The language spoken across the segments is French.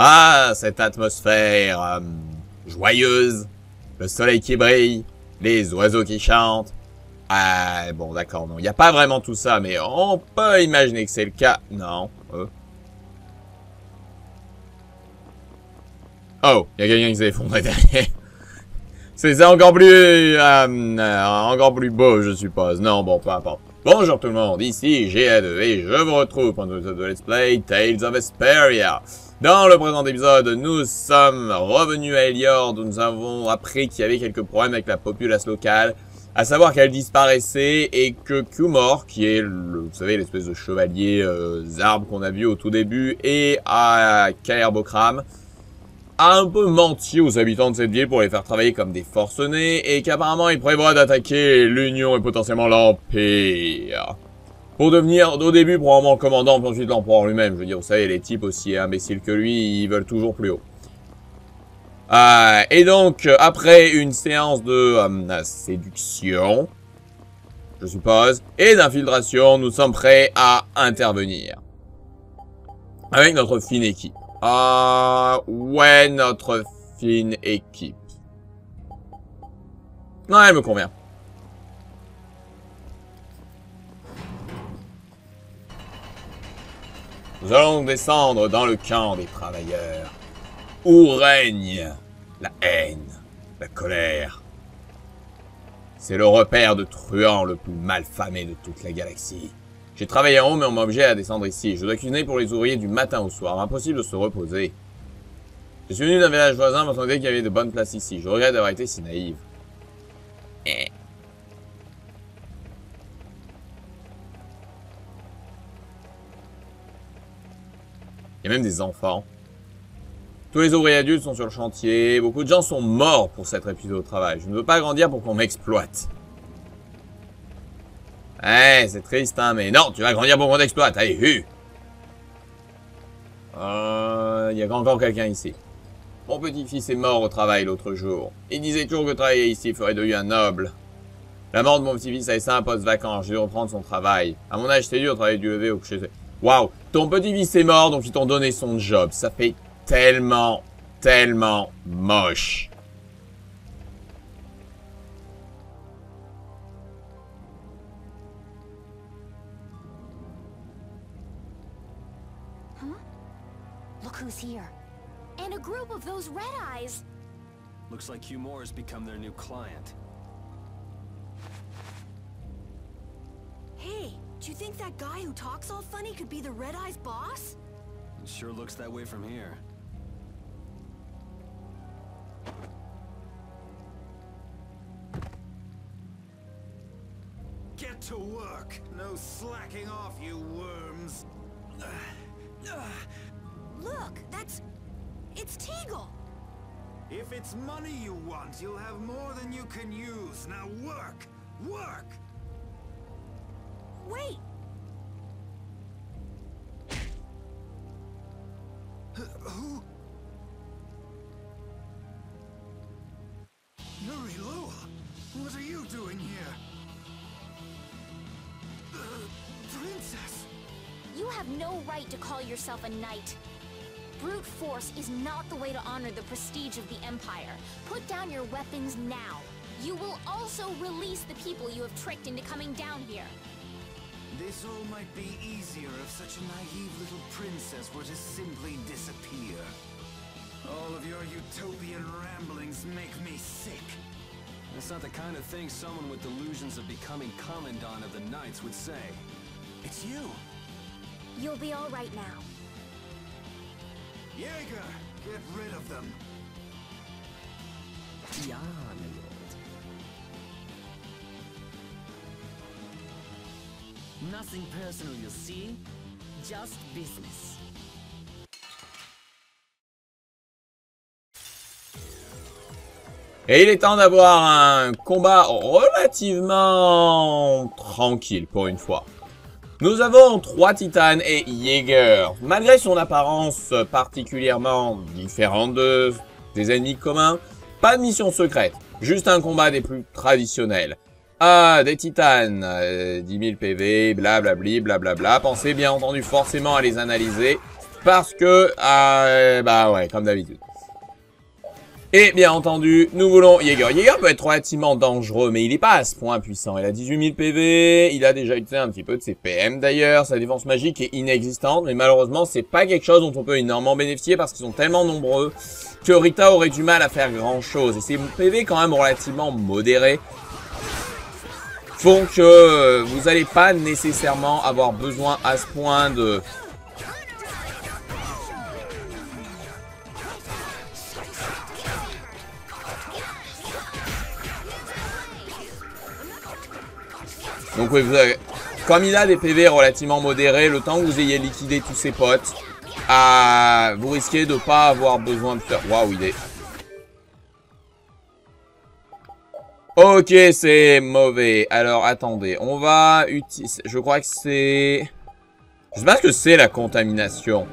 Ah, cette atmosphère euh, joyeuse, le soleil qui brille, les oiseaux qui chantent. Ah, bon, d'accord, non, il n'y a pas vraiment tout ça, mais on peut imaginer que c'est le cas. Non. euh. Oh, il y a quelqu'un qui s'est effondré derrière. C'est encore plus... euh, euh, encore plus beau, je suppose. Non, bon, peu importe. Bonjour tout le monde, ici GA2 et je vous retrouve pour de Let's Play Tales of Vesperia. Dans le présent épisode, nous sommes revenus à Eliord où nous avons appris qu'il y avait quelques problèmes avec la populace locale, à savoir qu'elle disparaissait et que Kumor, qui est, le, vous savez, l'espèce de chevalier euh, zarbe qu'on a vu au tout début, et à Kaerbokram, a un peu menti aux habitants de cette ville pour les faire travailler comme des forcenés et qu'apparemment il prévoit d'attaquer l'Union et potentiellement l'Empire. Pour devenir au début probablement le commandant puis ensuite l'empereur lui-même. Je veux dire, vous savez, les types aussi imbéciles que lui, ils veulent toujours plus haut. Euh, et donc, après une séance de euh, séduction, je suppose, et d'infiltration, nous sommes prêts à intervenir. Avec notre fine équipe. Ah, ouais, notre fine équipe. Non, elle me convient. Nous allons descendre dans le camp des travailleurs, où règne la haine, la colère. C'est le repère de truand le plus malfamé de toute la galaxie. J'ai travaillé en haut, mais on m'a obligé à descendre ici. Je dois cuisiner pour les ouvriers du matin au soir. Impossible de se reposer. Je suis venu d'un village voisin, m'entendait qu'il y avait de bonnes places ici. Je regrette d'avoir été si naïve. Eh. Il y a même des enfants. Tous les ouvriers adultes sont sur le chantier. Beaucoup de gens sont morts pour s'être épuisés au travail. Je ne veux pas grandir pour qu'on m'exploite. Eh, c'est triste, hein, mais non, tu vas grandir pour qu'on t'exploite. Allez, hu Euh, il y a encore quelqu'un ici. Mon petit-fils est mort au travail l'autre jour. Il disait toujours que travailler ici ferait de lui un noble. La mort de mon petit-fils a laissé un poste vacant. J'ai dû reprendre son travail. À mon âge, c'est dur de travailler du lever au coucher. Waouh, ton petit-fils est mort, donc ils t'ont donné son job. Ça fait tellement, tellement moche. Look who's here. And a group of those red eyes. Looks like Hugh Moore has become their new client. Hey, do you think that guy who talks all funny could be the Red Eyes boss? It sure looks that way from here. Get to work! No slacking off, you worms! Look, that's... It's Teagle! If it's money you want, you'll have more than you can use. Now work! Work! Wait! Who? Nuri Lua! What are you doing here? Uh, princess! You have no right to call yourself a knight. Brute force is not the way to honor the prestige of the Empire. Put down your weapons now. You will also release the people you have tricked into coming down here. This all might be easier if such a naive little princess were to simply disappear. All of your utopian ramblings make me sick. That's not the kind of thing someone with delusions of becoming Commandant of the Knights would say. It's you! You'll be all right now. Jaeger! Get rid of them! Ja, Nothing personal, you see? Just business. Et il est temps d'avoir un combat relativement tranquille pour une fois. Nous avons trois titanes et Jaeger. Malgré son apparence particulièrement différente de, des ennemis communs, pas de mission secrète, juste un combat des plus traditionnels. Ah, des titanes, euh, 10 000 PV, blablabli, blablabla. Pensez bien entendu forcément à les analyser. Parce que, euh, bah ouais, comme d'habitude. Et bien entendu, nous voulons Jaeger. Jaeger peut être relativement dangereux, mais il n'est pas à ce point puissant. Il a 18 000 PV, il a déjà utilisé un petit peu de ses PM d'ailleurs. Sa défense magique est inexistante, mais malheureusement, c'est pas quelque chose dont on peut énormément bénéficier parce qu'ils sont tellement nombreux que Rita aurait du mal à faire grand chose. Et ses PV quand même relativement modérés font que euh, vous n'allez pas nécessairement avoir besoin à ce point de Donc oui, vous avez... Comme il a des PV relativement modérés, le temps que vous ayez liquidé tous ses potes, ah, vous risquez de pas avoir besoin de faire... Waouh, il est... Ok, c'est mauvais. Alors, attendez. On va utiliser... Je crois que c'est... Je sais pas ce que c'est la contamination.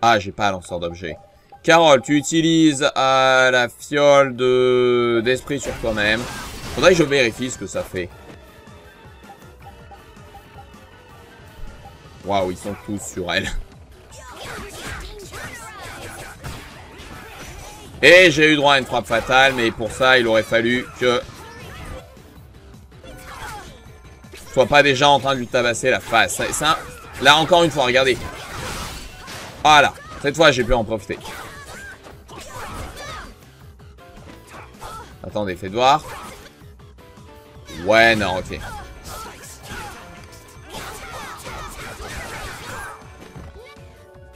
Ah, j'ai pas lanceur d'objet. Carole, tu utilises euh, la fiole de d'esprit sur toi-même. Faudrait que je vérifie ce que ça fait. Waouh, ils sont tous sur elle. Et j'ai eu droit à une frappe fatale, mais pour ça, il aurait fallu que... sois pas déjà en train de lui tabasser la face. Là, encore une fois, regardez. Voilà. Cette fois, j'ai pu en profiter. Attendez, faites voir. Ouais, non, ok.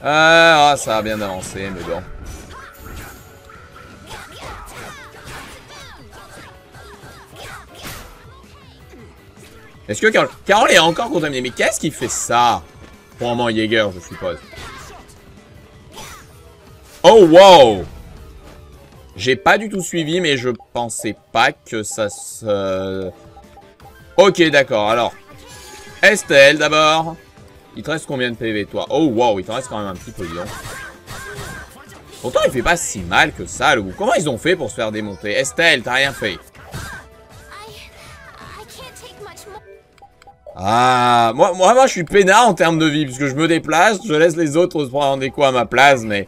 Ah, ça a bien avancé, mais bon. Est-ce que Carole... Carole est encore contaminée Mais qu'est-ce qui fait ça? Probablement Jaeger, je suppose. Oh, wow J'ai pas du tout suivi, mais je pensais pas que ça se... Ok, d'accord, alors. Estelle, d'abord. Il te reste combien de PV, toi? Oh, wow, il te reste quand même un petit peu, bien. Pourtant, il fait pas si mal que ça, le Comment ils ont fait pour se faire démonter? Estelle, t'as rien fait. Ah, moi, moi, moi, je suis peinard en termes de vie, parce que je me déplace, je laisse les autres se prendre des coups à ma place, mais...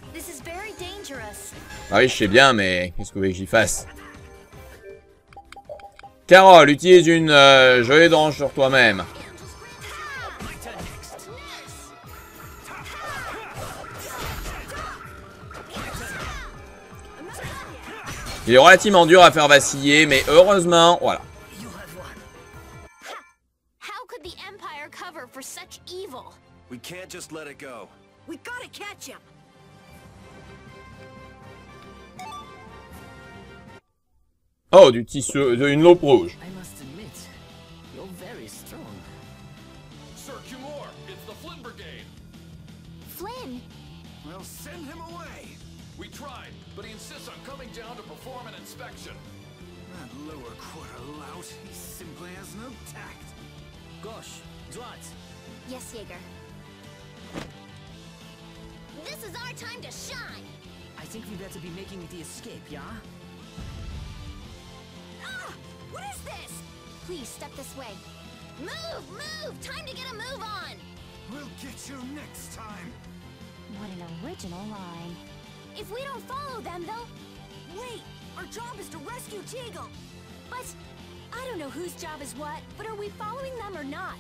Ah oui, je sais bien, mais qu'est-ce que vous voulez que j'y fasse? Carole, utilise une euh, gelée d'orange sur toi-même. Il est relativement dur à faire vaciller, mais heureusement, voilà. We can't just let it go. We gotta catch him. Oh, du tissu, de une loupe rouge. I must admit, you're very strong. Sir Cumore, it's the Flynn Brigade. Flynn, Well, send him away. We tried, but he insists on coming down to perform an inspection. That lower quarter lout, he simply has no tact. Gosh, Drat, Yes, Jaeger. This is our time to shine! I think we better be making the escape, yeah? Ah! What is this? Please step this way. Move! Move! Time to get a move on! We'll get you next time. What an original line. If we don't follow them, they'll... Wait, our job is to rescue Teagle. But... I don't know whose job is what, but are we following them or not?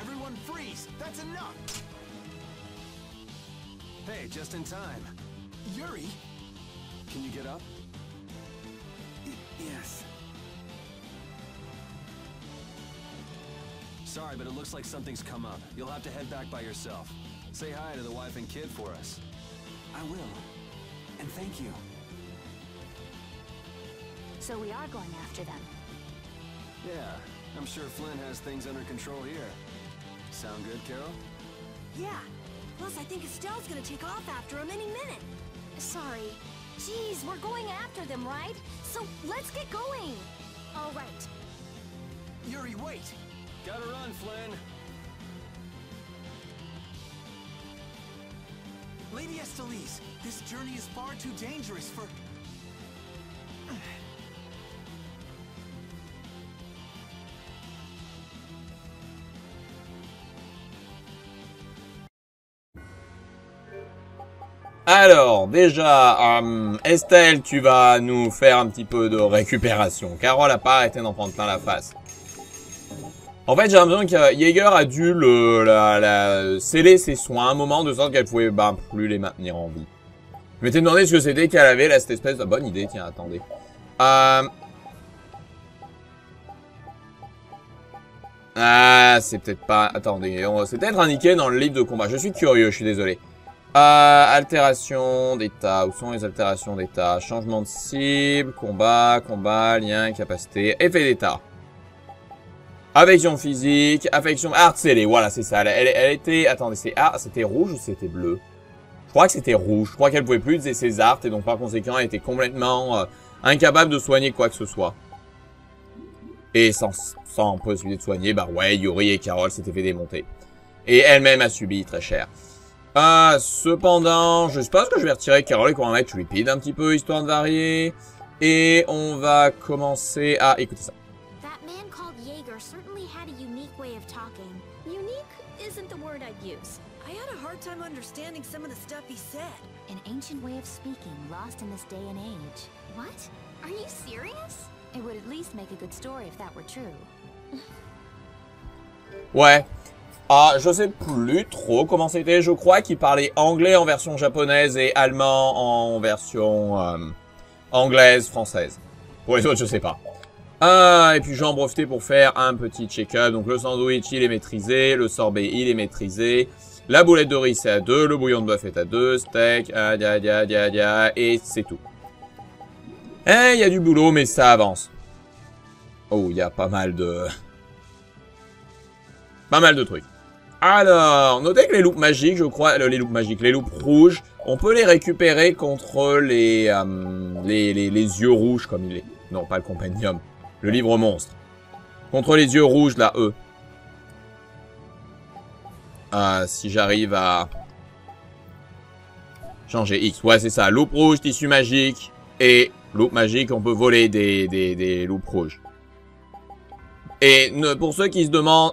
Everyone freeze. That's enough. Hey, just in time. Yuri? Can you get up? Y yes. Sorry, but it looks like something's come up. You'll have to head back by yourself. Say hi to the wife and kid for us. I will. And thank you. So we are going after them. Yeah, I'm sure Flynn has things under control here. Sound good, Carol? Yeah. Plus, I think Estelle's gonna take off after him any minute. Sorry. Jeez, we're going after them, right? So let's get going. All right. Yuri, wait! Gotta run, Flynn! Lady Estelise, this journey is far too dangerous for... Alors, déjà, euh, Estelle, tu vas nous faire un petit peu de récupération. Carole a pas arrêté d'en prendre plein la face. En fait, j'ai l'impression que Jaeger a dû le, la, sceller ses soins un moment de sorte qu'elle pouvait bah, plus les maintenir en vie. Je m'étais demandé ce que c'était qu'elle avait, là, cette espèce de bonne idée, tiens, attendez. Euh... Ah, c'est peut-être pas... Attendez, c'est peut-être indiqué dans le livre de combat. Je suis curieux, je suis désolé. Euh, altération d'état. Où sont les altérations d'état? Changement de cible, combat, combat, lien, capacité, effet d'état. Affection physique, affection... Harcelée, voilà, c'est ça. Elle, elle, elle était... Attendez, c'est... Ah, c'était rouge ou c'était bleu? Je crois que c'était rouge. Je crois qu'elle pouvait plus utiliser ses arts et donc par conséquent, elle était complètement euh, incapable de soigner quoi que ce soit. Et sans, sans possibilité de soigner, bah ouais, Yuri et Carole s'étaient fait démonter. Et elle-même a subi très cher. Ah, cependant, je suppose que je vais retirer Carole et qu'on va mettre Tripid un petit peu, histoire de varier. Et on va commencer à écouter ça. That man called Jaeger certainly had a unique way of talking. Unique isn't the word I'd use. I had a hard time understanding some of the stuff he said. An ancient way of speaking lost in this day and age. What? Are you serious? It would at least make a good story if that were true. Ouais. Ah, je sais plus trop comment c'était. Je crois qu'il parlait anglais en version japonaise et allemand en version euh, anglaise, française. Pour les autres, je sais pas. Ah, et puis j'en profiter pour faire un petit check-up. Donc le sandwich, il est maîtrisé. Le sorbet, il est maîtrisé. La boulette de riz, c'est à 2. Le bouillon de bœuf est à 2. Steak, ah, dia, dia, dia, dia, et c'est tout. Eh, il y a du boulot, mais ça avance. Oh, il y a pas mal de... Pas mal de trucs. Alors, notez que les loupes magiques, je crois, euh, les loupes magiques, les loupes rouges, on peut les récupérer contre les, euh, les, les, yeux rouges, comme il est. Non, pas le compendium. Le livre monstre. Contre les yeux rouges, là, eux. Ah, si j'arrive à... Changer X. Ouais, c'est ça. Loupe rouge, tissu magique. Et loupe magique, on peut voler des, des, des loupes rouges. Et pour ceux qui se demandent...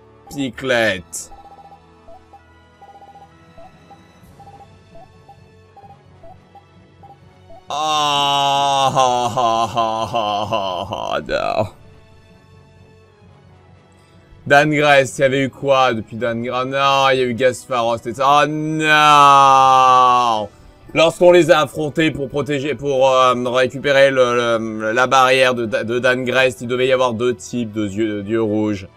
Piclette. Oh, non. Dan Gress, il y avait eu quoi depuis Dan Gress Non, il y a eu Gasparos et ça. Oh non Lorsqu'on les a affrontés pour protéger, pour euh, récupérer la barrière de, de Dan Grest, il devait y avoir deux types de yeux, d'yeux rouges.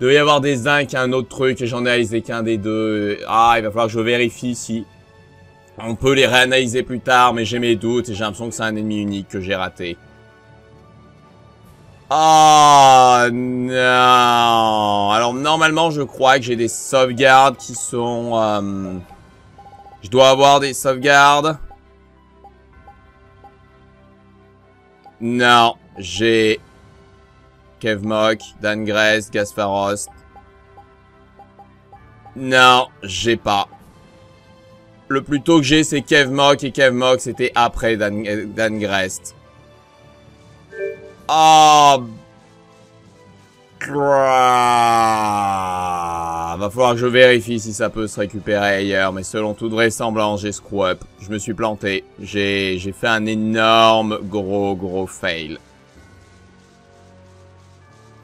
Devait y avoir des zincs un autre truc, et j'en ai analysé qu'un des deux. Ah, il va falloir que je vérifie si on peut les réanalyser plus tard, mais j'ai mes doutes, et j'ai l'impression que c'est un ennemi unique que j'ai raté. Oh non Alors normalement, je crois que j'ai des sauvegardes qui sont... euh, je dois avoir des sauvegardes. Non, j'ai Kevmok, Dan Gress, Gasparos. Non, j'ai pas. Le plus tôt que j'ai, c'est Kevmok, et Kevmok, c'était après Dan, Dan Grest. Oh Ah, va falloir que je vérifie si ça peut se récupérer ailleurs, mais selon toute vraisemblance, j'ai screw up. Je me suis planté. J'ai fait un énorme gros gros fail.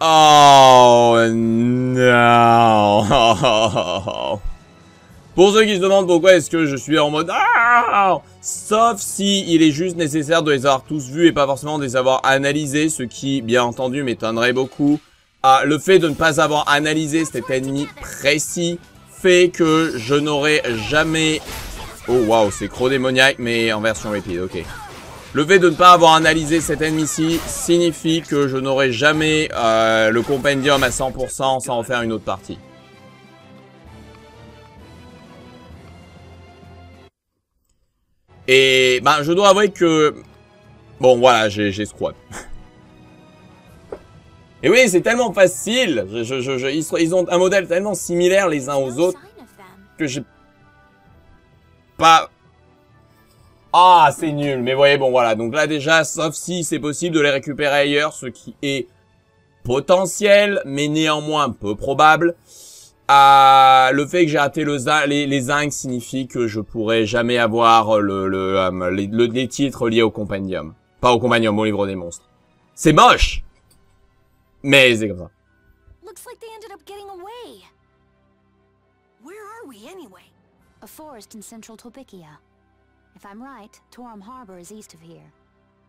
Oh non Pour ceux qui se demandent pourquoi est-ce que je suis en mode ah Sauf si il est juste nécessaire de les avoir tous vus et pas forcément de les avoir analysés, ce qui, bien entendu, m'étonnerait beaucoup. Ah, le fait de ne pas avoir analysé cet ennemi précis fait que je n'aurais jamais... Oh waouh, c'est cro-démoniaque, mais en version rapide, ok. Le fait de ne pas avoir analysé cet ennemi-ci signifie que je n'aurai jamais euh, le compendium à 100% sans en faire une autre partie. Et ben, je dois avouer que... Bon, voilà, j'ai squat. Et oui, c'est tellement facile. Ils, ont un modèle tellement similaire les uns aux autres que j'ai pas ah, c'est nul. Mais voyez, bon, voilà. Donc là, déjà, sauf si c'est possible de les récupérer ailleurs, ce qui est potentiel, mais néanmoins peu probable. Ah, le fait que j'ai raté les, les zincs signifie que je pourrais jamais avoir euh, les, le- les titres liés au compendium. Pas au compendium, au livre des monstres. C'est moche Mais c'est comme ça. Where are we anyway? A forest in central. If I'm right, Torum Harbor is east of here.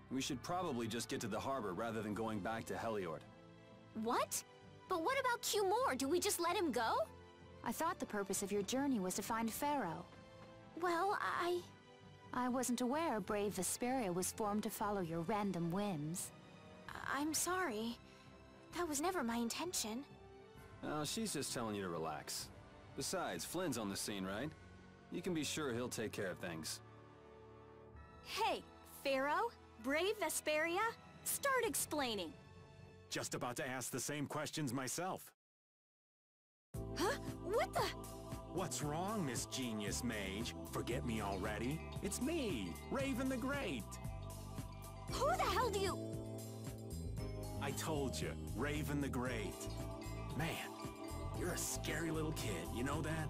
We should probably just get to the harbor rather than going back to Heliord. What? But what about Cumore? Do we just let him go? I thought the purpose of your journey was to find Pharaoh. Well, I... I wasn't aware Brave Vesperia was formed to follow your random whims. I'm sorry. That was never my intention. Oh, she's just telling you to relax. Besides, Flynn's on the scene, right? You can be sure he'll take care of things. Hey, Pharaoh? Brave Vesperia? Start explaining. Just about to ask the same questions myself. Huh? What the? What's wrong, Miss Genius Mage? Forget me already? It's me, Raven the Great. Who the hell do you... I told you, Raven the Great. Man, you're a scary little kid, you know that?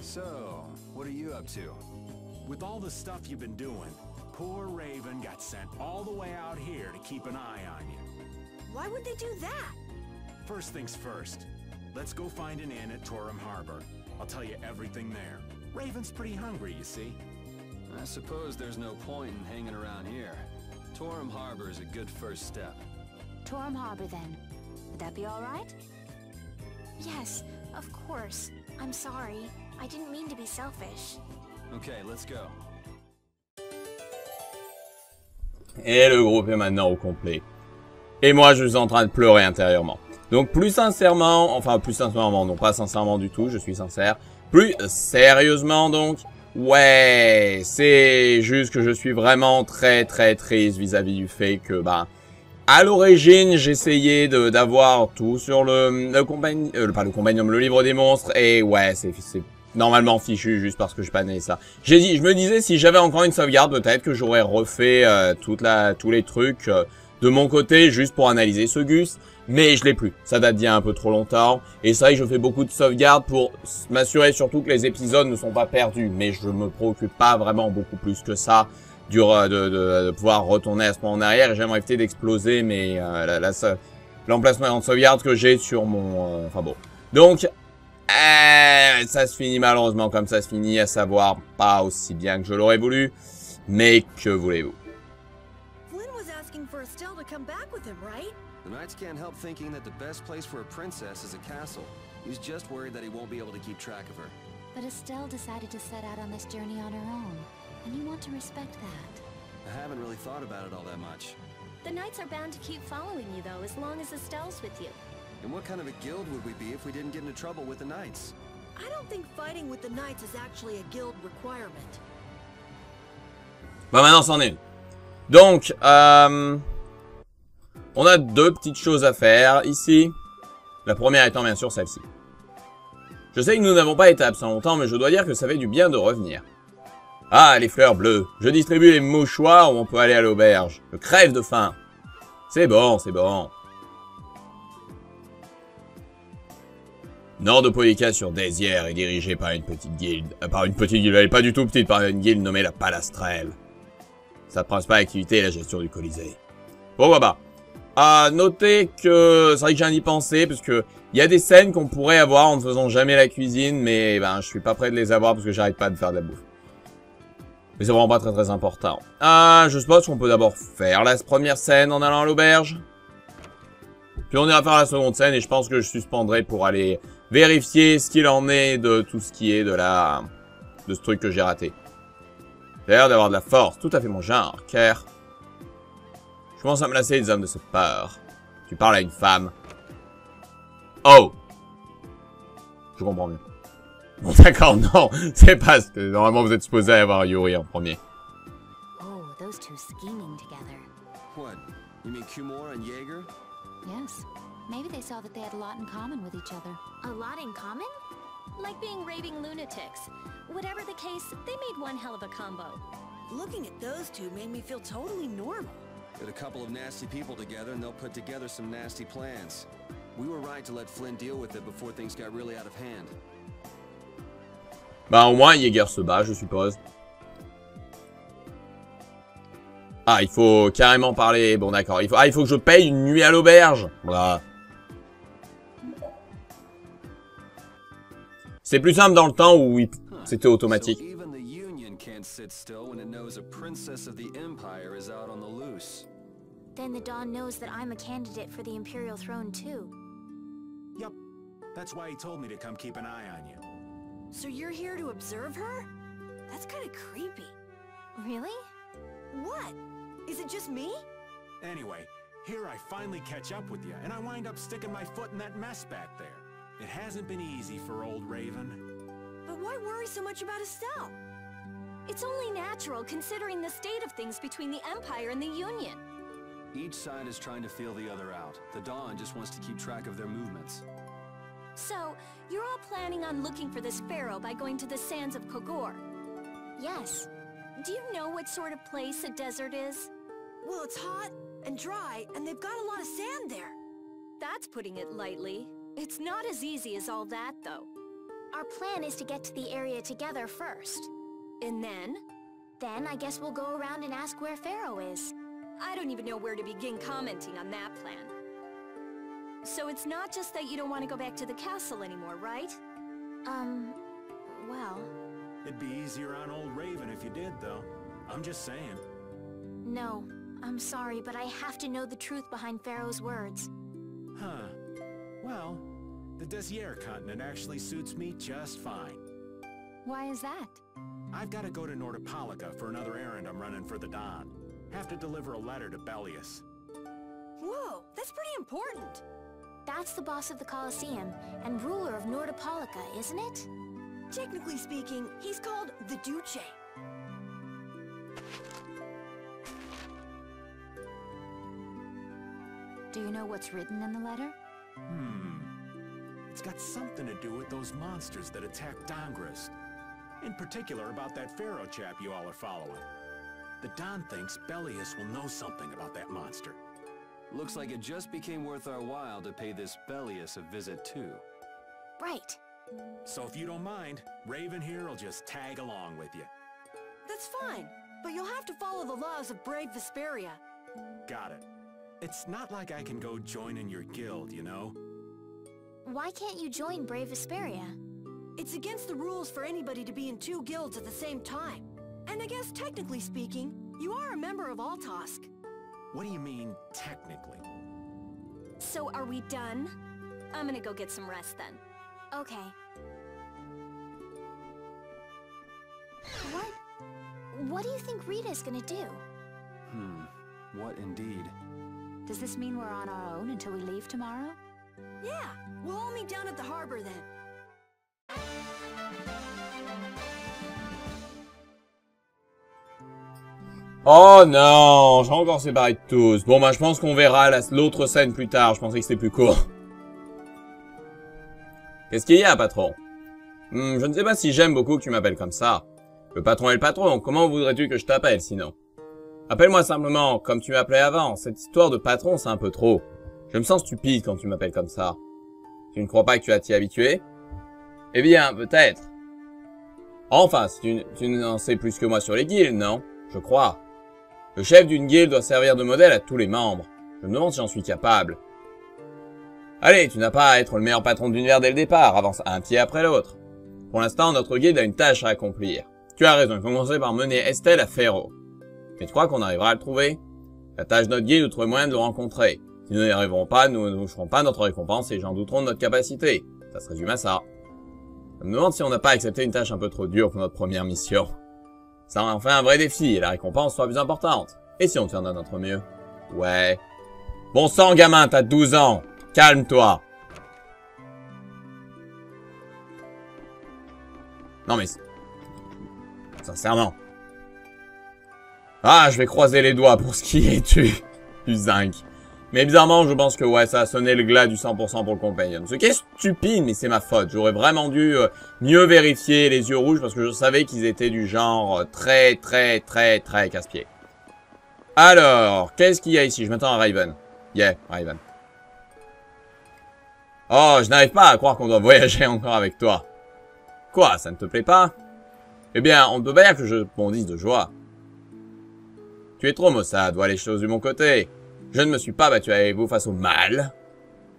So, what are you up to? With all the stuff you've been doing, poor Raven got sent all the way out here to keep an eye on you. Why would they do that? First things first, let's go find an inn at Torum Harbor. I'll tell you everything there. Raven's pretty hungry, you see. I suppose there's no point in hanging around here. Torum Harbor is a good first step. Torum Harbor, then. Would that be all right? Yes, of course. I'm sorry. I didn't mean to be selfish. Okay, let's go. Et le groupe est maintenant au complet. Et moi, je suis en train de pleurer intérieurement. Donc, plus sincèrement, enfin, plus sincèrement, non pas sincèrement du tout, je suis sincère. Plus sérieusement, donc, ouais, c'est juste que je suis vraiment très, très triste vis-à-vis du fait que, bah, à l'origine, j'essayais d'avoir tout sur le, le compagnie, euh, pas le compagnon, le livre des monstres, et ouais, c'est normalement fichu juste parce que je panais ça. J'ai dit, je me disais, si j'avais encore une sauvegarde, peut-être que j'aurais refait euh, toute la, tous les trucs euh, de mon côté juste pour analyser ce Gus. Mais je l'ai plus. Ça date d'il y a un peu trop longtemps. Et c'est vrai que je fais beaucoup de sauvegardes pour m'assurer surtout que les épisodes ne sont pas perdus. Mais je me préoccupe pas vraiment beaucoup plus que ça du de, de, de pouvoir retourner à ce moment en arrière. J'aimerais éviter d'exploser mais euh, l'emplacement de sauvegarde que j'ai sur mon... euh, Enfin bon. Donc, euh, ça se finit malheureusement comme ça se finit, à savoir pas aussi bien que je l'aurais voulu. Mais que voulez-vous Flynn was asking for Estelle to come back with him, right? The Knights can't help thinking that the best place for a princess is a castle. He's just worried that he won't be able to keep track of her. But Estelle decided to set out on this journey on her own, and you want to respect that. I haven't really thought about it all that much. The knights are bound to keep following you, though, as long as Estelle's with you. And what kind of a guild would we be if we didn't get into trouble with the Knights? I don't think fighting with the Knights is actually a guild requirement. Bah maintenant c'en est une. Donc, euh, on a deux petites choses à faire ici. La première étant bien sûr celle-ci. Je sais que nous n'avons pas été absents longtemps, mais je dois dire que ça fait du bien de revenir. Ah, les fleurs bleues. Je distribue les mouchoirs où on peut aller à l'auberge. Je crève de faim. C'est bon, c'est bon. Nord de Polica sur Désière est dirigé par une petite guilde. euh, par une petite guilde, elle est pas du tout petite, par une guilde nommée la Palastrelle. Sa principale activité est la gestion du Colisée. Pourquoi pas À noter que c'est vrai que j'ai y pensé parce que il y a des scènes qu'on pourrait avoir en ne faisant jamais la cuisine, mais ben je suis pas prêt de les avoir parce que j'arrête pas de faire de la bouffe. Mais c'est vraiment pas très très important. Ah, je suppose qu'on peut d'abord faire la première scène en allant à l'auberge. Puis on ira faire la seconde scène et je pense que je suspendrai pour aller vérifier ce qu'il en est de tout ce qui est de la de ce truc que j'ai raté. J'ai l'air d'avoir de la force, tout à fait mon genre, car... Je commence à me lasser des hommes de cette part. Tu parles à une femme. Oh Je comprends mieux. Bon d'accord, non, c'est pas ce que... Normalement vous êtes supposé avoir Yuri en premier. those two scheming together. What? You mean Kumor and Jaeger? Yes. Maybe they saw that they had a lot in common with each other. A lot in common? Like being raving lunatics. Whatever the case, they made one hell of a combo. Looking at those two made me feel totally normal. Get a couple of nasty people together and they'll put together some nasty plans. We were right to let Flynn deal with it before things got really out of hand. Bah au moins Jäger se bat, je suppose. Ah, il faut carrément parler. Bon d'accord. Il faut... Ah, il faut que je paye une nuit à l'auberge. Voilà. C'est plus simple dans le temps où c'était automatique. So even the Union can't sit still when it knows a princess of the Empire is out on the loose. Then the Dawn knows that I'm a candidate for the Imperial throne too. Yup. That's why he told me to come keep an eye on you. So you're here to observe her? That's kind of creepy. Really? What? Is it just me? Anyway, here I finally catch up with you, and I wind up sticking my foot in that mess back there. It hasn't been easy for old Raven. But why worry so much about Estelle? It's only natural considering the state of things between the Empire and the Union. Each side is trying to feel the other out. The Dawn just wants to keep track of their movements. So, you're all planning on looking for this pharaoh by going to the sands of Kogor. Yes. Do you know what sort of place a desert is? Well, it's hot and dry, and they've got a lot of sand there. That's putting it lightly. It's not as easy as all that, though. Our plan is to get to the area together first. And then? Then I guess we'll go around and ask where Pharaoh is. I don't even know where to begin commenting on that plan. So it's not just that you don't want to go back to the castle anymore, right? Um, well, It'd be easier on old Raven if you did, though. I'm just saying. no. I'm sorry, but I have to know the truth behind Pharaoh's words. Huh. Well, the Desier continent actually suits me just fine. Why is that? I've got to go to Nordopolica for another errand I'm running for the Don. Have to deliver a letter to Bellius. Whoa, that's pretty important. That's the boss of the Colosseum and ruler of Nordopolica, isn't it? Technically speaking, he's called the Duce. Do you know what's written in the letter? Hmm. It's got something to do with those monsters that attacked Dongrist. In particular about that Pharaoh chap you all are following. The Don thinks Bellius will know something about that monster. Looks like it just became worth our while to pay this Bellius a visit too. Right. So if you don't mind, Raven here will just tag along with you. That's fine, but you'll have to follow the laws of Brave Vesperia. Got it. It's not like I can go join in your guild, you know? Why can't you join Brave Vesperia? It's against the rules for anybody to be in two guilds at the same time. And I guess technically speaking, you are a member of Altosk. What do you mean, technically? So are we done? I'm gonna go get some rest then. Okay. What? What do you think Rita's gonna do? Hmm. What indeed? Does this mean we're on our own until we leave tomorrow? Yeah, we'll all meet down at the harbor then. Oh non, j'ai encore séparé de tous. Bon bah je pense qu'on verra la- l'autre scène plus tard, je pensais que c'était plus court. Qu'est-ce qu'il y a, patron? Hmm, Je ne sais pas si j'aime beaucoup que tu m'appelles comme ça. Le patron est le patron, comment voudrais-tu que je t'appelle sinon? Appelle-moi simplement comme tu m'appelais avant, cette histoire de patron c'est un peu trop. Je me sens stupide quand tu m'appelles comme ça. Tu ne crois pas que tu as t'y habitué Eh bien, peut-être. Enfin, si tu, n'en sais plus que moi sur les guildes, non? Je crois. Le chef d'une guilde doit servir de modèle à tous les membres. Je me demande si j'en suis capable. Allez, tu n'as pas à être le meilleur patron de l'univers dès le départ, avance un pied après l'autre. Pour l'instant, notre guilde a une tâche à accomplir. Tu as raison, commencer par mener Estelle à Ferro. Mais tu crois qu'on arrivera à le trouver? La tâche de notre guilde nous trouver moyen de le rencontrer. Si nous n'y arriverons pas, nous ne toucherons pas notre récompense et les gens douteront de notre capacité. Ça se résume à ça. Je me demande si on n'a pas accepté une tâche un peu trop dure pour notre première mission. Ça en fait un vrai défi et la récompense soit plus importante. Et si on fait de notre mieux? Ouais. Bon sang, gamin, t'as 12 ans. Calme-toi. Non mais... Sincèrement. Ah, je vais croiser les doigts pour ce qui est du, du zinc. Mais bizarrement, je pense que ouais, ça a sonné le glas du 100% pour le compagnon. Ce qui est stupide, mais c'est ma faute. J'aurais vraiment dû euh, mieux vérifier les yeux rouges parce que je savais qu'ils étaient du genre euh, très, très, très, très casse-pied. Alors, qu'est-ce qu'il y a ici? Je m'attends à Raven. Yeah, Raven. Oh, je n'arrive pas à croire qu'on doit voyager encore avec toi. Quoi, ça ne te plaît pas? Eh bien, on ne peut pas dire que je bondisse de joie. Tu es trop maussade, vois les choses de mon côté. Je ne me suis pas battu avec vous face au mal.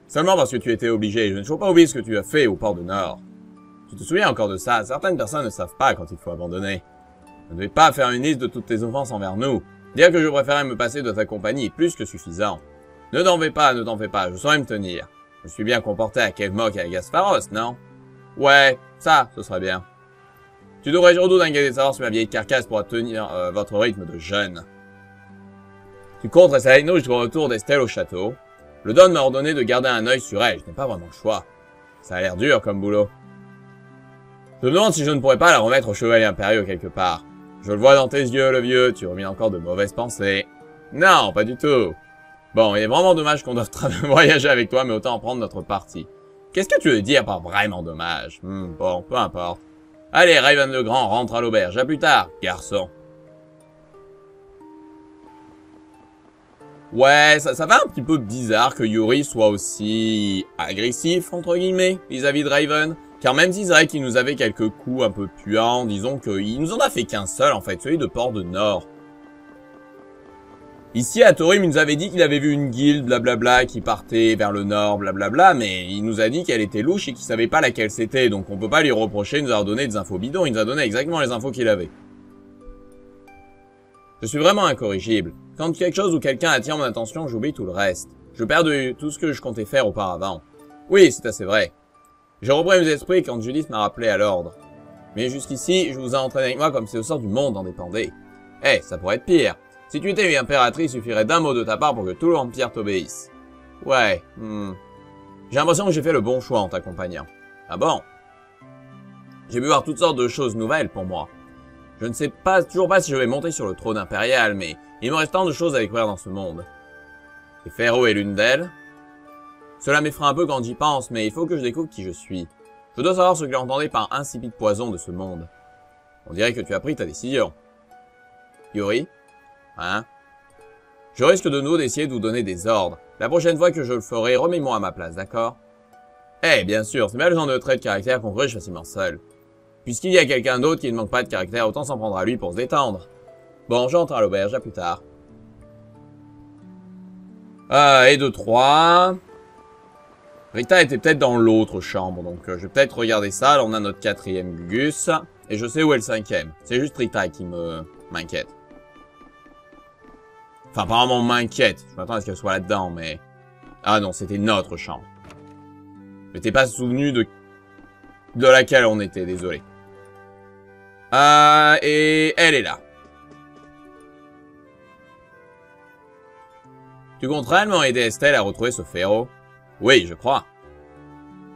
Seulement parce que tu étais obligé. Je ne faut pas oublier ce que tu as fait au port du Nord. Tu te souviens encore de ça? Certaines personnes ne savent pas quand il faut abandonner. Ne devais pas faire une liste de toutes tes offenses envers nous. Dire que je préférais me passer de ta compagnie est plus que suffisant. Ne t'en fais pas, ne t'en fais pas, je saurais me tenir. Je suis bien comporté à Kevmok et à Gasparos, non? Ouais, ça, ce serait bien. Tu devrais surtout t'inquiéter de savoir si ma vieille carcasse pourra tenir euh, votre rythme de jeune. Tu comptes rester avec nous jusqu'au retour d'Estelle au château. Le Don m'a ordonné de garder un œil sur elle, je n'ai pas vraiment le choix. Ça a l'air dur comme boulot. Je me demande si je ne pourrais pas la remettre au chevalier impérieux quelque part. Je le vois dans tes yeux, le vieux, tu reviens encore de mauvaises pensées. Non, pas du tout. Bon, il est vraiment dommage qu'on doive voyager avec toi, mais autant en prendre notre parti. Qu'est-ce que tu veux dire par vraiment dommage? Hmm, Bon, peu importe. Allez, Raven le Grand, rentre à l'auberge. À plus tard, garçon. Ouais, ça, ça fait un petit peu bizarre que Yuri soit aussi agressif, entre guillemets, vis-à-vis de Raven. Car même si c'est vrai qu'il nous avait quelques coups un peu puants, disons qu'il nous en a fait qu'un seul, en fait, celui de Port de Nord. Ici, à Torim, il nous avait dit qu'il avait vu une guilde, blablabla, qui partait vers le nord, blablabla, mais il nous a dit qu'elle était louche et qu'il savait pas laquelle c'était, donc on peut pas lui reprocher de nous avoir donné des infos bidons, il nous a donné exactement les infos qu'il avait. Je suis vraiment incorrigible. Quand quelque chose ou quelqu'un attire mon attention, j'oublie tout le reste. Je perds tout ce que je comptais faire auparavant. Oui, c'est assez vrai. J'ai repris mes esprits quand Judith m'a rappelé à l'ordre. Mais jusqu'ici, je vous ai entraîné avec moi comme si le sort du monde en dépendait. Eh, ça pourrait être pire. Si tu étais une impératrice, il suffirait d'un mot de ta part pour que tout l'Empire t'obéisse. Ouais, hmm. J'ai l'impression que j'ai fait le bon choix en t'accompagnant. Ah bon? J'ai pu voir toutes sortes de choses nouvelles pour moi. Je ne sais pas, toujours pas si je vais monter sur le trône impérial, mais il me reste tant de choses à découvrir dans ce monde. Et Pharaoh est l'une d'elles. Cela m'effraie un peu quand j'y pense, mais il faut que je découvre qui je suis. Je dois savoir ce que j'entendais par insipide poison de ce monde. On dirait que tu as pris ta décision. Yuri? Hein? Je risque de nouveau d'essayer de vous donner des ordres. La prochaine fois que je le ferai, remets-moi à ma place, d'accord? Eh, bien sûr, c'est bien le genre de trait de caractère qu'on corrige facilement seul. Puisqu'il y a quelqu'un d'autre qui ne manque pas de caractère, autant s'en prendre à lui pour se détendre. Bon, j'entre à l'auberge, à plus tard. Euh, et deux, trois... Rita était peut-être dans l'autre chambre, donc euh, je vais peut-être regarder ça. Là, on a notre quatrième Gugus, et je sais où est le cinquième. C'est juste Rita qui me m'inquiète. Enfin, apparemment, m'inquiète. Je m'attends à ce qu'elle soit là-dedans, mais... Ah non, c'était notre chambre. Je m'étais pas souvenu de... de laquelle on était, désolé. Euh, et elle est là. Tu comptes réellement aider Estelle à retrouver ce féro Oui, je crois.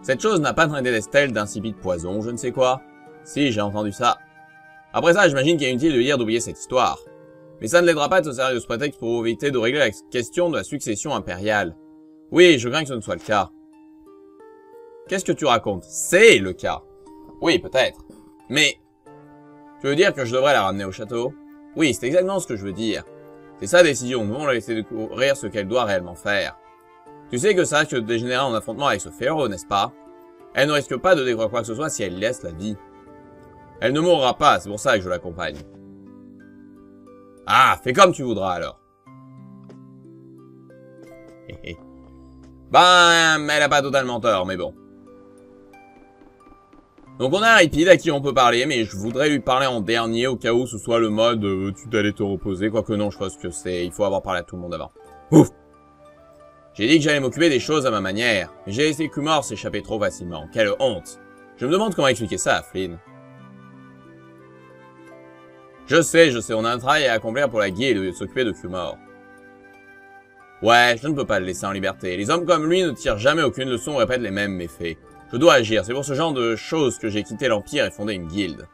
Cette chose n'a pas traité Estelle d'insipide poison, je ne sais quoi. Si, j'ai entendu ça. Après ça, j'imagine qu'il est inutile de dire d'oublier cette histoire. Mais ça ne l'aidera pas de se servir de ce prétexte pour éviter de régler la question de la succession impériale. Oui, je crains que ce ne soit le cas. Qu'est-ce que tu racontes? C'est le cas. Oui, peut-être. Mais... Tu veux dire que je devrais la ramener au château? Oui, c'est exactement ce que je veux dire. C'est sa décision, nous devons la laisser découvrir ce qu'elle doit réellement faire. Tu sais que ça risque de dégénérer en affrontement avec ce féro, n'est-ce pas? Elle ne risque pas de découvrir quoi que ce soit si elle laisse la vie. Elle ne mourra pas, c'est pour ça que je l'accompagne. Ah, fais comme tu voudras alors. ben, elle a pas totalement tort, mais bon. Donc on a un Ripid à qui on peut parler, mais je voudrais lui parler en dernier au cas où ce soit le mode euh, tu t'allais te reposer, quoique non, je pense que c'est... il faut avoir parlé à tout le monde avant. Ouf J'ai dit que j'allais m'occuper des choses à ma manière, j'ai laissé Kumor s'échapper trop facilement. Quelle honte Je me demande comment expliquer ça à Flynn. Je sais, je sais, on a un travail à accomplir pour la guilde de s'occuper de Kumor. Ouais, je ne peux pas le laisser en liberté. Les hommes comme lui ne tirent jamais aucune leçon ou répètent les mêmes méfaits. Je dois agir, c'est pour ce genre de choses que j'ai quitté l'Empire et fondé une guilde.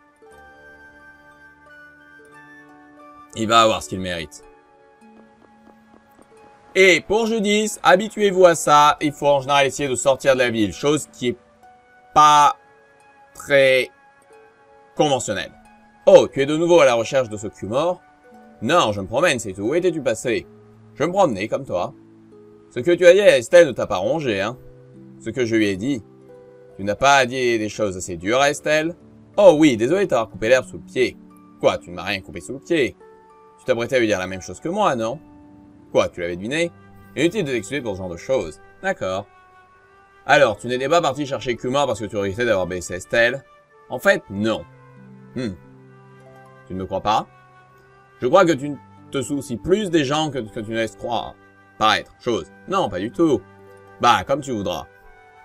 Il va avoir ce qu'il mérite. Et pour Judith, habituez-vous à ça. Il faut en général essayer de sortir de la ville. Chose qui est pas très conventionnelle. Oh, tu es de nouveau à la recherche de ce cul mort Non, je me promène, c'est tout. Où étais-tu passé? Je me promenais, comme toi. Ce que tu as dit à Estelle ne t'a pas rongé, hein Ce que je lui ai dit. Tu n'as pas dit des choses assez dures à Estelle Oh oui, désolé t'avoir coupé l'herbe sous le pied. Quoi, tu ne m'as rien coupé sous le pied? Tu t'apprêtais à lui dire la même chose que moi, non? Quoi, tu l'avais deviné? Inutile de t'excuser pour ce genre de choses. D'accord. Alors, tu n'étais pas parti chercher Kumar parce que tu regrettais d'avoir baissé Estelle? En fait, non. Hmm. Tu ne me crois pas? Je crois que tu te soucies plus des gens que, que tu ne laisses croire. Paraître, chose. Non, pas du tout. Bah, comme tu voudras.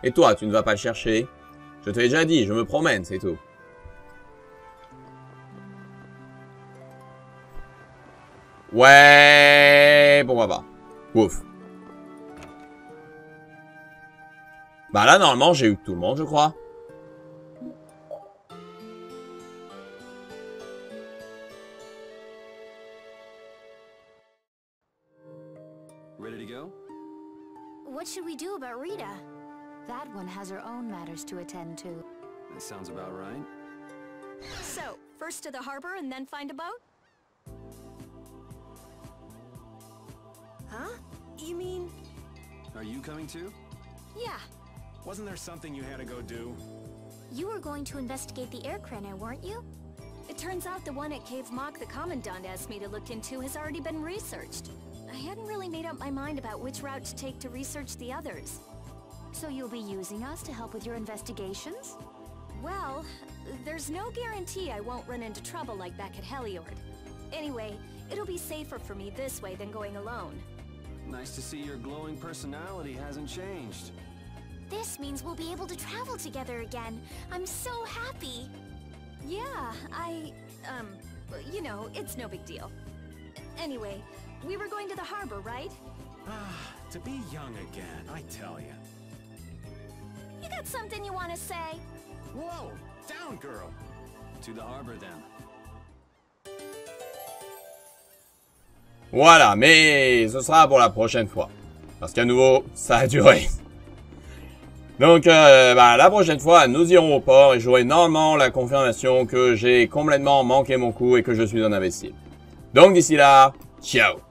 Et toi, tu ne vas pas le chercher Je te l'ai déjà dit, je me promène, c'est tout. Ouais, pourquoi pas. Ouf. Bah là, normalement, j'ai eu tout le monde, je crois. Ready to go? What should we do about Rita? That one has her own matters to attend to. That sounds about right. So, first to the harbor and then find a boat? Huh? You mean... Are you coming too? Yeah. Wasn't there something you had to go do? You were going to investigate the air craner, weren't you? It turns out the one at Cave Mock the Commandant asked me to look into has already been researched. I hadn't really made up my mind about which route to take to research the others. So you'll be using us to help with your investigations? Well, there's no guarantee I won't run into trouble like back at Heliord. Anyway, it'll be safer for me this way than going alone. Nice to see your glowing personality hasn't changed. This means we'll be able to travel together again. I'm so happy. Yeah, I... um... You know, it's no big deal. Anyway, we were going to the harbor, right? Ah, to be young again, I tell. You got something you want to say? Whoa! Down, girl! To the harbor then. Voilà, mais ce sera pour la prochaine fois. Parce qu'à nouveau, ça a duré. Donc, euh, bah, la prochaine fois, nous irons au port et j'aurai normalement la confirmation que j'ai complètement manqué mon coup et que je suis un imbécile. Donc d'ici là, ciao